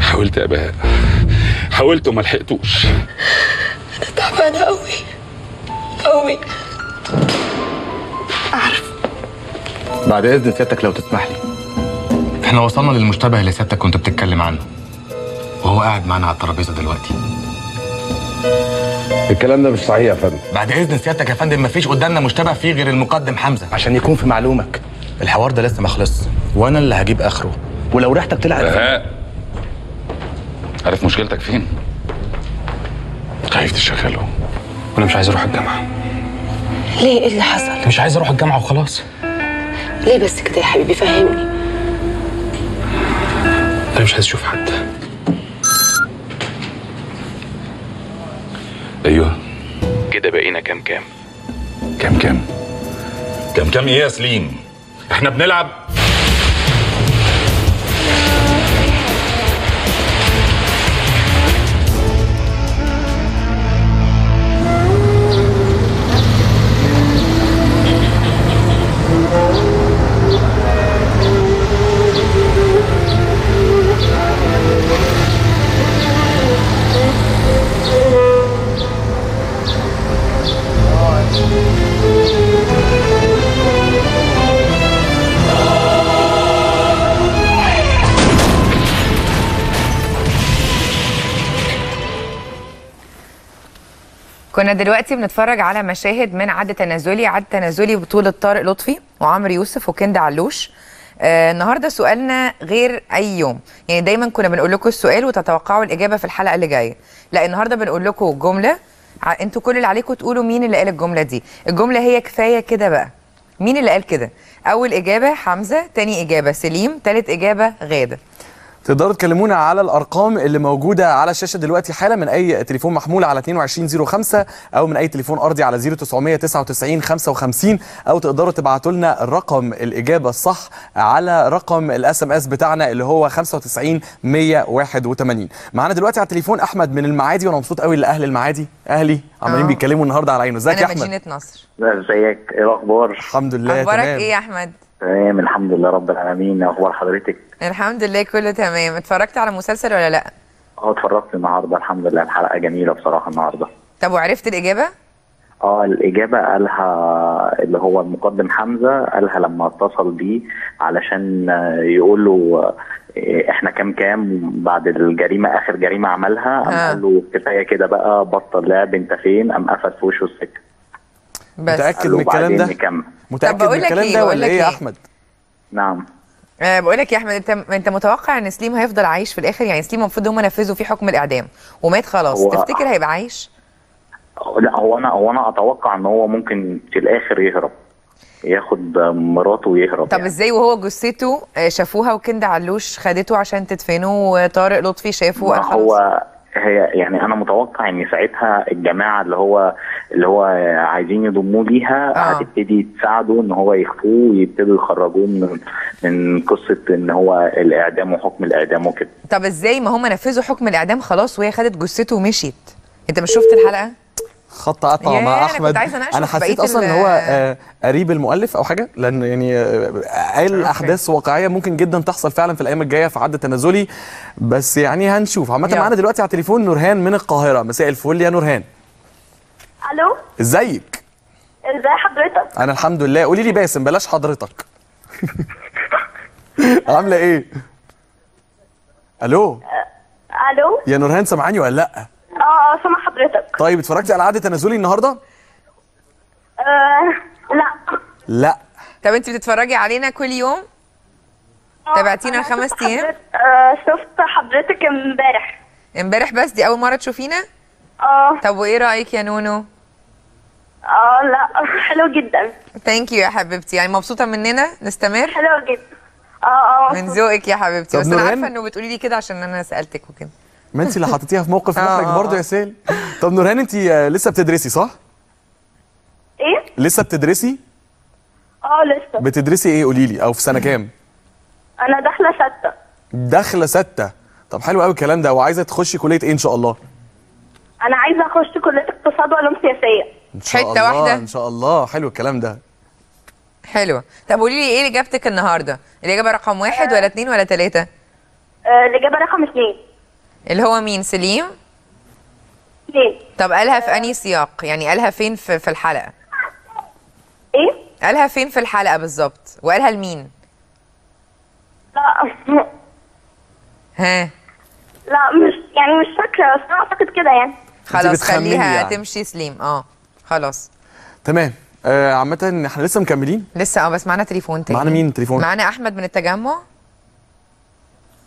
حاولت يا بهاء. حاولت وما لحقتوش. تعبانة قوي قوي بعد إذن سيادتك لو تسمح لي. إحنا وصلنا للمشتبه اللي سيادتك كنت بتتكلم عنه. وهو قاعد معانا على الترابيزة دلوقتي. الكلام ده مش صحيح يا فندم. بعد إذن سيادتك يا فندم مفيش قدامنا مشتبه فيه غير المقدم حمزة. عشان يكون في معلومك. الحوار ده لسه ما خلصش وأنا اللي هجيب آخره. ولو ريحتك طلعت. بهاء عارف مشكلتك فين؟ خايف تشغله. وأنا مش عايز أروح الجامعة. ليه؟ إيه اللي حصل؟ مش عايز أروح الجامعة وخلاص. ليه بس كده يا حبيبي؟ فهمني. أنا مش عايز أشوف حد. أيوه. كده بقينا كام كام؟ كام كام؟ كام كام إيه يا سليم؟ إحنا بنلعب كنا دلوقتي بنتفرج على مشاهد من عد تنازلي عد تنازلي بطولة طارق لطفي وعمرو يوسف وكند علوش. آه النهارده سؤالنا غير أي يوم. يعني دايما كنا بنقول لكم السؤال وتتوقعوا الإجابة في الحلقة اللي جاية. لا النهارده بنقول لكم جملة. أنتوا كل اللي عليكم تقولوا مين اللي قال الجملة دي. الجملة هي كفاية كده بقى. مين اللي قال كده؟ أول إجابة حمزة تاني إجابة سليم تالت إجابة غادة. تقدروا تكلمونا على الأرقام اللي موجودة على الشاشة دلوقتي حالا من أي تليفون محمول على 2205 أو من أي تليفون أرضي على 0999 55 أو تقدروا تبعتوا لنا الرقم الإجابة الصح على رقم ال SMS بتاعنا اللي هو 95 181 معانا دلوقتي على التليفون أحمد من المعادي وأنا مبسوط قوي لأهل المعادي. أهلي عمالين آه. بيتكلموا النهارده على عينه. إزيك يا أنا أحمد؟ مدينة نصر. إزيك؟ إيه الأخبار؟ الحمد لله أخبارك تمام. إيه يا أحمد؟ تمام الحمد لله رب العالمين. أخبار حضرتك؟ الحمد لله كله تمام. اتفرجت على مسلسل ولا لأ؟ آه اتفرجت النهارده. الحمد لله. الحلقة جميلة بصراحة النهارده. طب وعرفت الإجابة؟ آه الإجابة قالها اللي هو المقدم حمزة قالها لما اتصل بيه علشان يقول له آه، إحنا كام كام بعد الجريمة آخر جريمة عملها؟ قام آه. قال له كفاية كده بقى بطل لعب انت فين؟ قام قفل في وشه السكة. بس. متأكد من الكلام ده؟ متأكد من لك الكلام إيه، ده ولا لك إيه يا إيه؟ أحمد؟ نعم. أه بقول لك يا أحمد أنت أنت متوقع إن سليم هيفضل عايش في الآخر؟ يعني سليم المفروض هم نفذوا فيه حكم الإعدام ومات خلاص هو- تفتكر هيبقى عايش؟ لا هو أنا هو أنا أتوقع إن هو ممكن في الآخر يهرب ياخد مراته ويهرب طب يعني. إزاي؟ وهو جثته آه، شافوها وكند علوش خدته عشان تدفنه وطارق لطفي شافه ما هو هي يعني أنا متوقع إن ساعتها الجماعة اللي هو اللي هو عايزين يضموه ليها آه. هتبتدي تساعده إن هو يخفوه ويبتدوا يخرجوه من من قصة إن هو الإعدام وحكم الإعدام وكده. طب إزاي؟ ما هم نفذوا حكم الإعدام خلاص وهي خدت جثته ومشيت. أنت مش شفت الحلقة؟ خط قطع مع أنا أحمد. عايزة أنا في حسيت أصلا إن هو آه، قريب المؤلف أو حاجة لأن يعني آه، قال أحداث واقعية ممكن جدا تحصل فعلا في الأيام الجاية في عد تنازلي. بس يعني هنشوف. عامة. معانا دلوقتي على التليفون نورهان من القاهرة. مساء الفل يا نورهان. ألو؟ إزيك؟ ازي حضرتك؟ أنا الحمد لله. قولي لي باسم بلاش حضرتك. عاملة إيه؟ ألو؟ ألو؟ يا نورهان سامعاني ولا لأ؟ آه آه سامع حضرتك. طيب اتفرجتي على عد تنازلي النهارده؟ آه لا. لا. طب انت بتتفرجي علينا كل يوم؟ تابعتينا أنا الخمس شفت أيام؟ حضرتك- آه شفت حضرتك امبارح. امبارح بس؟ دي أول مرة تشوفينا؟ آه. طب وإيه رأيك يا نونو؟ آه لا. حلو جدا. thank you يا حبيبتي. يعني مبسوطة مننا؟ نستمر؟ حلو جدا. آه آه. من ذوقك يا حبيبتي. بس أنا؟ عارفة إنه بتقولي لي كده عشان أنا سألتك وكده. ما انت اللي حطيتيها في موقف آه، محرج آه، برضه آه. يا سيل. طب نورهان انت لسه بتدرسي صح؟ إيه؟ لسه بتدرسي؟ آه لسه. بتدرسي إيه؟ قولي لي. أو في سنة كام؟ أنا داخلة ستة. داخلة ستة. طب حلو قوي الكلام ده. وعايزة تخشي كلية إيه إن شاء الله؟ أنا عايزة أخش كلية اقتصاد وعلوم سياسية. إن شاء حتة الله واحدة؟ إن شاء الله. حلو الكلام ده. حلوة. طب قولي لي إيه إجابتك النهارده؟ الإجابة رقم واحد ولا اتنين ولا تلاتة؟ آه، الإجابة رقم اثنين اللي هو مين؟ سليم؟ اثنين طب قالها في أنهي سياق؟ يعني قالها فين في, في الحلقة؟ إيه؟ قالها فين في الحلقة بالظبط؟ وقالها لمين؟ لا. ها؟ لا مش يعني مش فاكرة بس أنا أعتقد كده يعني. خلاص خليها يعني. تمشي سليم. آه خلاص. تمام. آه عامة إحنا لسه مكملين؟ لسه آه بس معانا تليفون تاني. معانا مين؟ تليفون؟ معانا أحمد من التجمع.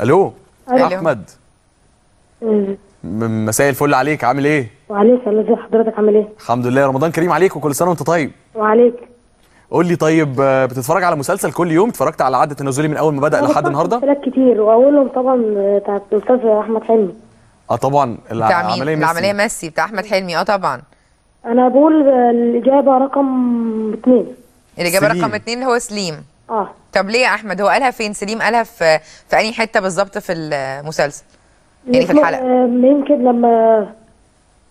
ألو؟ ألو. أحمد. مساء الفل عليك عامل إيه؟ وعليك الله ازي حضرتك عامل إيه؟ الحمد لله رمضان كريم عليك وكل سنة وانت طيب. وعليك. قول لي طيب آه، بتتفرج على مسلسل كل يوم؟ اتفرجت على عد تنازلي من أول ما بدأ لحد النهارده؟ مسلسلات كتير وأولهم طبعا بتاعت الأستاذ أحمد حلمي. آه طبعا. بتاع مين؟ العملية العملية ميسي. ميسي بتاع أحمد حلمي. آه طبعا. أنا بقول الإجابة رقم اتنين. الإجابة سليم. رقم اللي هو سليم. آه. طب ليه يا أحمد؟ هو قالها فين؟ سليم قالها في في أنهي حتة بالظبط في المسلسل؟ يعني في الحلقة. يمكن لما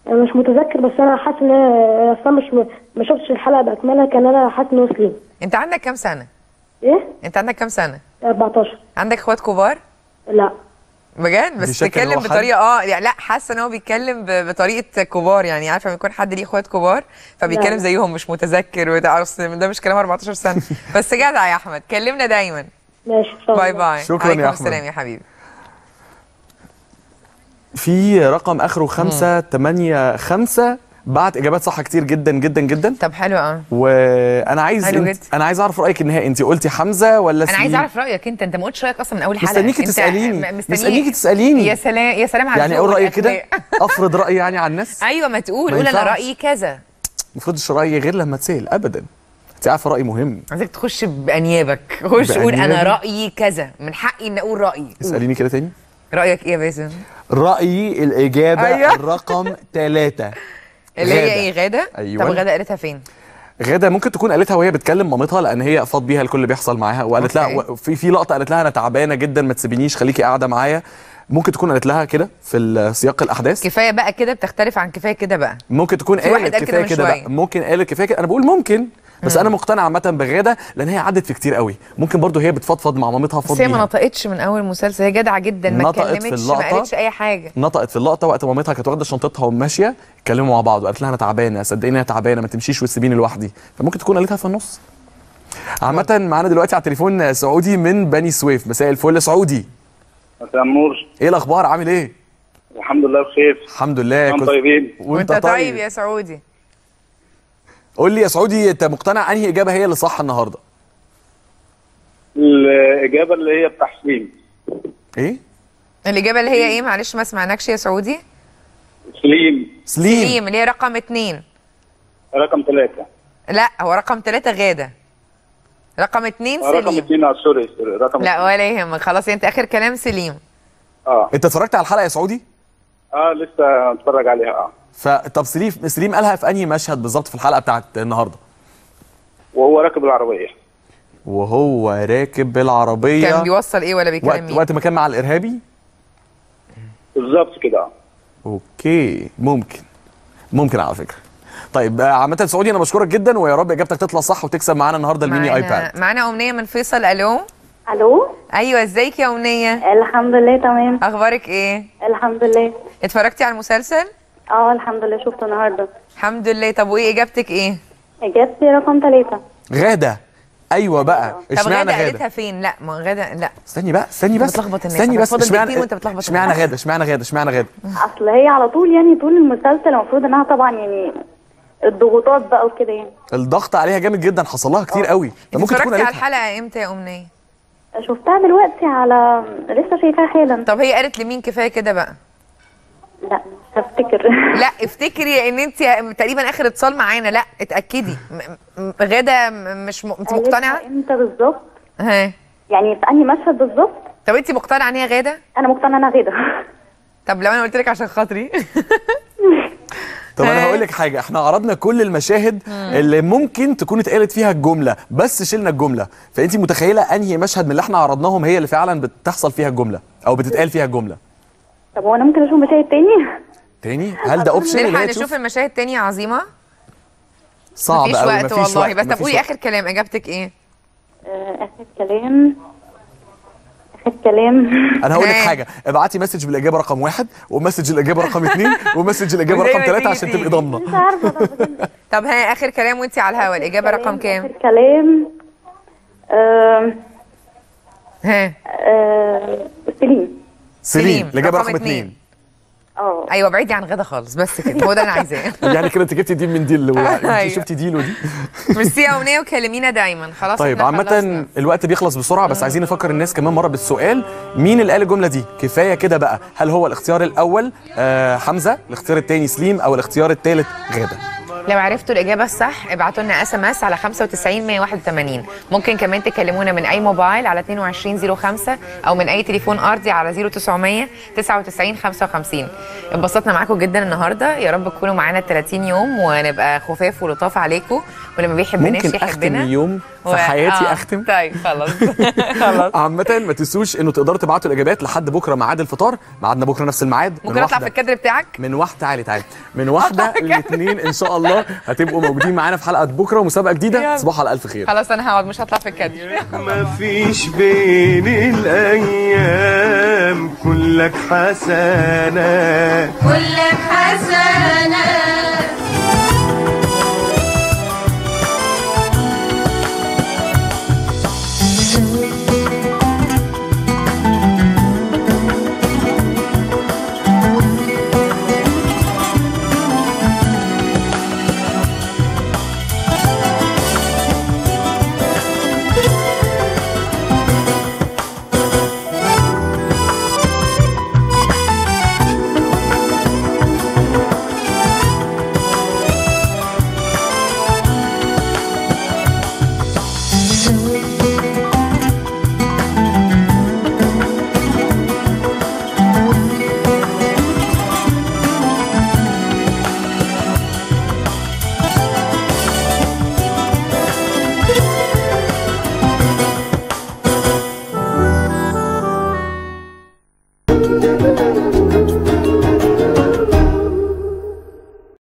أنا مش متذكر بس أنا حاسس إن أنا أصلا مش م- ما شفتش الحلقة باكملها كان أنا حاسس إنه سليم أنت عندك كام سنة؟ إيه؟ أنت عندك كام سنة؟ 14 عندك إخوات كبار؟ لا. بجد؟ بس حد؟ بطريقه آه يعني لا حاسة إن هو بيتكلم ب- بطريقة كبار. يعني عارفة لما يكون حد ليه إخوات كبار فبيتكلم. زيهم مش متذكر. وده ده مش كلام 14 سنة. بس جدع يا أحمد. كلمنا دايما. ماشي باي باي. شكراً يا أحمد. السلام يا حبيبي. في رقم آخره خمسة تمانية خمسة. بعت إجابات صح كتير جدا جدا جدا. طب حلو آه وأنا عايز حلو أنت جدا. أنا عايز أعرف رأيك النهائي. أنت قلتي حمزة ولا أنا عايز سليم؟ أعرف رأيك أنت. أنت ما قلتش رأيك أصلا من أول حلقة. مستنيكي تسأليني. مستنيكي تسأليني. يا سلام يا سلام على يعني أقول رأيي كده. أفرض رأيي يعني على الناس. أيوه ما تقول. ما قول أنا. رأيي كذا. المفروض رأيي غير لما تسأل. ابدا. أنت عارفة رايي مهم. عايزك تخش بأنيابك. خش قول أنا؟ رأيي كذا. من حقي ان أقول رأيي. اسأليني كده تاني. رأيك إيه يا باسم رايي الإجابة أيوة. الرقم ثلاثة اللي هي غادة. إيه غادة أيوة. طب غادة قالتها فين غادة ممكن تكون قالتها وهي بتكلم مامتها لأن هي فاض بيها الكل بيحصل معاها وقالت لها أوكي. في في لقطة قالت لها أنا تعبانة جدا ما تسيبينيش خليكي قاعدة معايا ممكن تكون قالت لها كده في سياق الأحداث كفاية بقى كده بتختلف عن كفاية كده بقى ممكن تكون قالت كفاية كده. بقى ممكن قالت كفاية كده أنا بقول ممكن بس أنا مقتنع عامة بغادة لأن هي عدت في كتير قوي. ممكن برضو هي بتفضفض مع مامتها فاض بس هي ما بيها نطقتش من أول مسلسل هي جدعة جدا ما نطقت في اتكلمتش ما اللقطة. قالتش أي حاجة. نطقت في اللقطة وقت مامتها كانت واخدة شنطتها وماشية اتكلموا مع بعض وقالت لها أنا تعبانة صدقيني أنا تعبانة ما تمشيش وتسيبيني لوحدي. فممكن تكون قالتها في النص. عامة معانا دلوقتي على التليفون سعودي من بني سويف. مساء الفل سعودي. مساء النور. إيه الأخبار؟ عامل إيه؟ الحمد لله بخير. الحمد لله. كنت- طيبين؟ وأنت طيب. يا سعودي. قول لي يا سعودي انت مقتنع انهي إجابة هي اللي صح النهارده؟ الإجابة اللي هي بتاع سليم إيه؟ الإجابة اللي هي إيه؟ معلش ما سمعناكش يا سعودي. سليم. سليم. سليم اللي هي رقم اتنين. رقم ثلاثة لا هو رقم ثلاثة غادة. رقم اتنين رقم سليم. اثنين آه، sorry sorry رقم لا ولا يهمك. خلاص انت آخر كلام سليم. آه. انت اتفرجت على الحلقة يا سعودي؟ آه لسه اتفرج عليها آه. فطب سليم سليم قالها في أنهي مشهد بالظبط في الحلقة بتاعت النهارده؟ وهو راكب العربية. وهو راكب بالعربيه كان بيوصل إيه ولا بيكلم وقت وقت ما كان مع الإرهابي؟ بالظبط كده. آه okay ممكن. ممكن على فكرة. طيب آه، عامة سعودي أنا بشكرك جدا ويا رب إجابتك تطلع صح وتكسب معانا النهارده الميني معانا- iPad. معانا أمنية من فيصل. ألو؟ ألو؟ أيوه إزيك يا أمنية؟ الحمد لله تمام. أخبارك إيه؟ الحمد لله. اتفرجتي على المسلسل؟ آه الحمد لله شفته النهارده. الحمد لله. طب وإيه إجابتك إيه؟ إجابتي رقم ثلاثة غادة. أيوه بقى. اشمعنى غادة غادة؟ قالتها فين؟ لا ما غادة لا. استني بقى استني بس بتلخبط الناس. استني بس. اشمعنى وأنت بتلخبط اشمعنى. غادة؟ اشمعنى غادة؟ اشمعنى غادة؟ أصل هي على طول يعني طول المسلسل المفروض إنها طبعا يعني الضغوطات بقى وكده يعني. الضغط عليها جامد جدا حصل لها كتير قوي. انت فممكن تكون اتفرجتي على الحلقة إمتى يا أمنية؟ شفتها دلوقتي على لسه شايفاها حالا. طب هي قالت لمين كفاية كده بقى؟ لا. هفتكر. لا افتكري ان انت تقريبا آخر اتصال معانا. لا اتأكدي. غادة مش م... انت مقتنعة؟ إمتى بالظبط؟ ها. يعني في أنهي مشهد بالظبط؟ طب انت مقتنعة إن هي غادة؟ أنا مقتنعة إنها غدا طب لو أنا قلت لك عشان خاطري. طب أنا؟ هقول لك حاجة. إحنا عرضنا كل المشاهد اللي ممكن تكون اتقالت فيها الجملة بس شلنا الجملة. فانت متخيلة أنهي مشهد من اللي إحنا عرضناهم هي اللي فعلا بتحصل فيها الجملة أو بتتقال فيها الجملة؟ طب هو أنا ممكن أشوف مشاهد تاني؟ تاني؟ هل ده option نلحق نشوف المشاهد تاني يا عظيمة؟ صعب مفيش قوي وقت مفيش والله. وقت بس طب قولي. آخر كلام إجابتك إيه؟ آه، آخر كلام. آخر كلام. أنا هقول لك. حاجة. ابعتي message بالإجابة رقم واحد و message الإجابة رقم اثنين ومسج الإجابة رقم ثلاثة عشان تبقي. ضامنة. مش عارفة طب ها آخر كلام وانت على الهوا. الإجابة رقم كام؟ آخر كلام. ها. آه، سليم. سليم. الإجابة رقم. اثنين آه. أيوه بعيدي عن غدا خالص بس كده هو ده أنا عايزاه. يعني كده انت جبتي دي من دي اللي أيوة. شفتي دي ودي؟ ميرسي يا أمنية وكلمينا دايما. خلاص طيب خلصنا. الوقت بيخلص بسرعة بس عايزين نفكر الناس كمان مرة بالسؤال. مين اللي قال الجملة دي؟ كفاية كده بقى. هل هو الاختيار الأول؟ آه حمزة. الاختيار الثاني سليم أو الاختيار الثالث غادة؟ لو عرفتوا الإجابة الصح ابعتوا لنا SMS على 95 181 ممكن كمان تكلمونا من أي موبايل على 2205 أو من أي تليفون أرضي على 0900 99 55 اتبسطنا معاكم جدا النهارده. يا رب تكونوا معانا 30 يوم ونبقى خفاف ولطاف عليكم. ولما بيحبناش ممكن أختم يحبنا. اليوم في حياتي آه، أختم. طيب خلاص. خلاص. عامة ما تنسوش إنه تقدروا تبعتوا الإجابات لحد بكرة ميعاد الفطار. ميعادنا بكرة نفس الميعاد. من ممكن أطلع في الكادر بتاعك؟ من واحدة تعالي تعالي. من واحدة لاثنين إن شاء الله هتبقوا موجودين معانا في حلقة بكرة ومسابقة جديدة. تصبحوا على ألف خير. خلاص أنا هقعد مش هطلع في الكادر. مفيش بين الأيام كلك حسنات كلك حسنات